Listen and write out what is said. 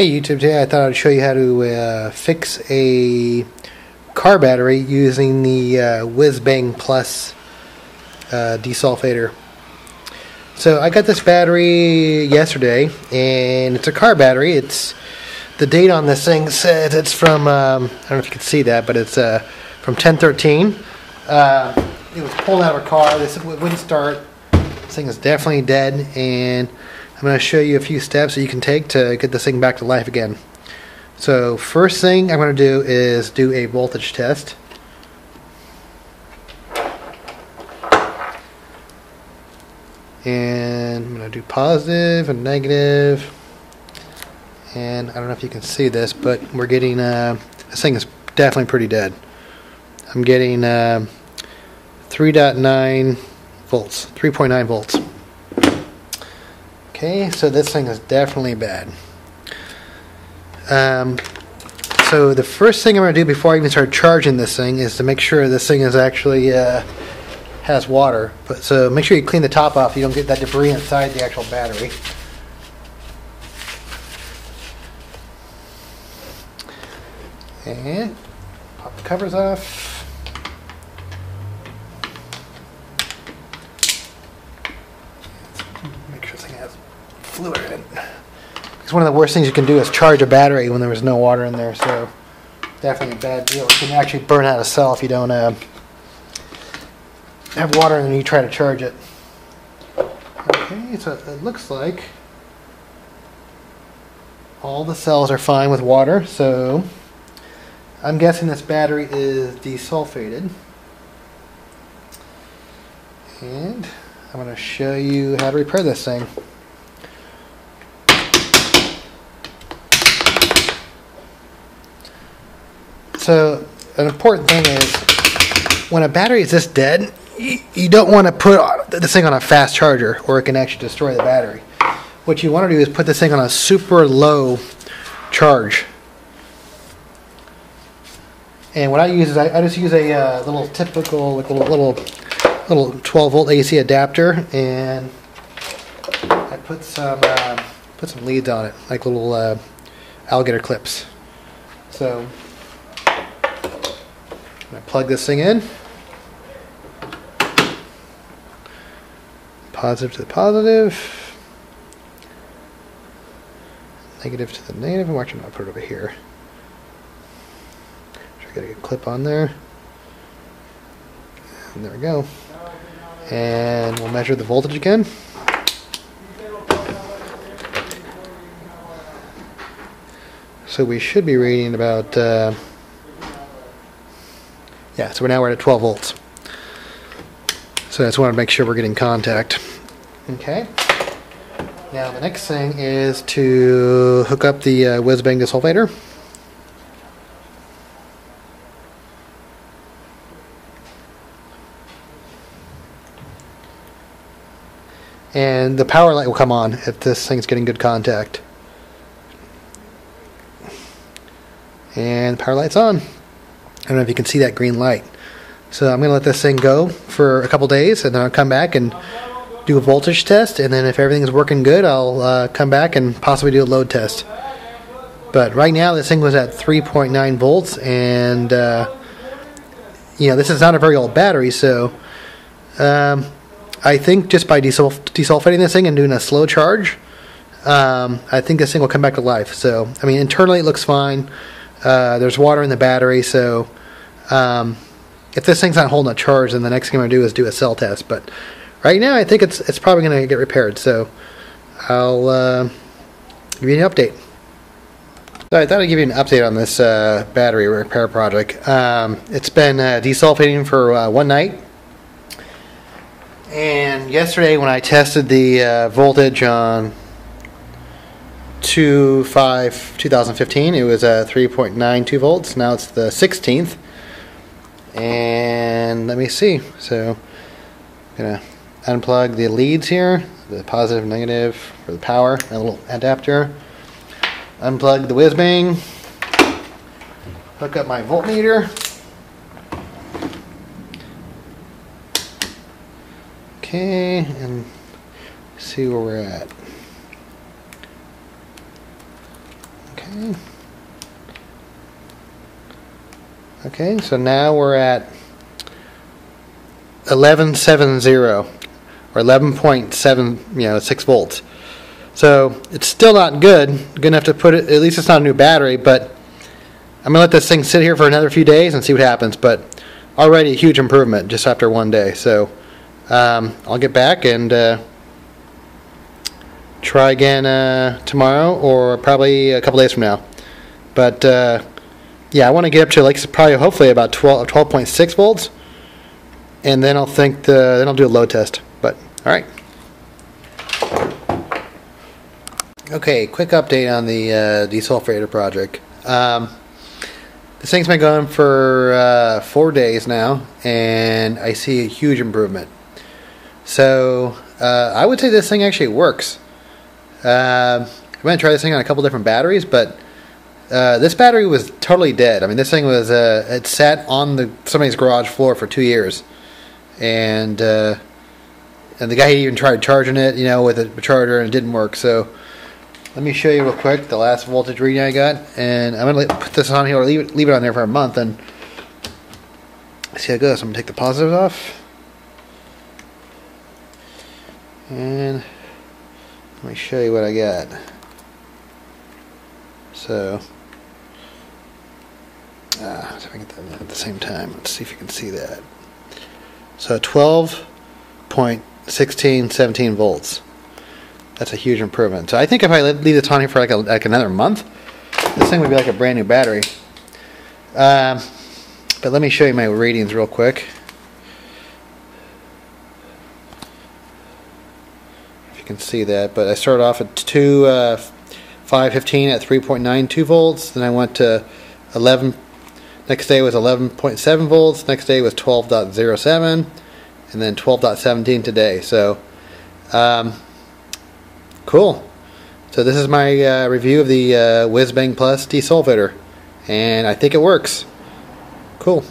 Hey YouTube, today I thought I'd show you how to uh, fix a car battery using the uh, Wizbang Plus uh, desulfator. So I got this battery yesterday, and it's a car battery. It's the date on this thing says it's from um, I don't know if you can see that, but it's uh, from 1013. Uh, it was pulled out of a car. This wouldn't start. This thing is definitely dead, and I'm going to show you a few steps that you can take to get this thing back to life again. So first thing I'm going to do is do a voltage test. And I'm going to do positive and negative. And I don't know if you can see this, but we're getting, uh, this thing is definitely pretty dead. I'm getting uh, 3.9 volts, 3.9 volts. Okay, so this thing is definitely bad. Um, so the first thing I'm going to do before I even start charging this thing is to make sure this thing is actually uh, has water. But so make sure you clean the top off. You don't get that debris inside the actual battery. And pop the covers off. Make sure this thing has fluid in one of the worst things you can do is charge a battery when there was no water in there. So definitely a bad deal. It can actually burn out a cell if you don't uh, have water and then you try to charge it. Okay, so it looks like all the cells are fine with water. So I'm guessing this battery is desulfated. And I'm going to show you how to repair this thing. So an important thing is when a battery is this dead, you, you don't want to put this thing on a fast charger or it can actually destroy the battery. What you want to do is put this thing on a super low charge. And what I use is I, I just use a uh, little typical like little little little 12 volt AC adapter and I put some uh, put some leads on it like little uh, alligator clips. So I plug this thing in. Positive to the positive. Negative to the negative. I'm actually going to put it over here. To get a clip on there. And there we go. And we'll measure the voltage again. So we should be reading about, uh, yeah, so we're now we're at 12 volts. So I just want to make sure we're getting contact. Okay. Now the next thing is to hook up the uh, Wizbang. And the power light will come on if this thing's getting good contact. And power light's on. I don't know if you can see that green light. So I'm going to let this thing go for a couple days and then I'll come back and do a voltage test. And then if everything's working good, I'll uh, come back and possibly do a load test. But right now, this thing was at 3.9 volts, and uh, you know this is not a very old battery, so um, I think just by desulf- desulfating this thing and doing a slow charge, um, I think this thing will come back to life. So I mean, internally it looks fine. Uh, there's water in the battery, so um, if this thing's not holding a charge, then the next thing I'm gonna do is do a cell test. But right now, I think it's it's probably gonna get repaired. So I'll uh, give you an update. So I thought I'd give you an update on this uh, battery repair project. Um, it's been uh, desulfating for uh, one night. And yesterday, when I tested the uh, voltage on 2 5 2015, it was uh, 3.92 volts. Now it's the 16th. And let me see. So I'm to unplug the leads here the positive, negative for the power, a little adapter. Unplug the Wizbang. Hook up my voltmeter. Okay, and see where we're at. Okay. Okay, so now we're at 1170 or 11.7, you know, 6 volts. So it's still not good. Good enough to put it, at least it's not a new battery, but I'm to let this thing sit here for another few days and see what happens. But already a huge improvement just after one day. So um, I'll get back and uh, try again uh, tomorrow or probably a couple days from now. But uh, yeah, I want to get up to like probably hopefully about 12, 12.6 volts. And then I'll think the, then I'll do a load test. But all right. Okay, quick update on the uh, desulfurator project. Um, this thing's been going for uh, four days now, and I see a huge improvement. So uh, I would say this thing actually works. Uh, I'm going to try this thing on a couple different batteries, but uh, this battery was totally dead. I mean, this thing was uh, it sat on the somebody's garage floor for two years, and uh, and the guy even tried charging it, you know, with a charger, and it didn't work. So let me show you real quick the last voltage reading I got, and I'm gonna put this on here, or leave it, leave it on there for a month, and see how it goes. I'm gonna take the positives off, and let me show you what I got. So, ah, so at the same time. Let's see if you can see that. So 12.16, 17 volts. That's a huge improvement. So I think if I leave this on here for like, a, like another month, this thing would be like a brand new battery. Um, but let me show you my readings real quick. If you can see that, but I started off at 2, uh, 515 at 3.92 volts. Then I went to 11. Next day was 11.7 volts. Next day was 12.07, and then 12.17 today. So. Um, Cool. So this is my uh, review of the uh, Wizbang Plus desulfator, and I think it works. Cool.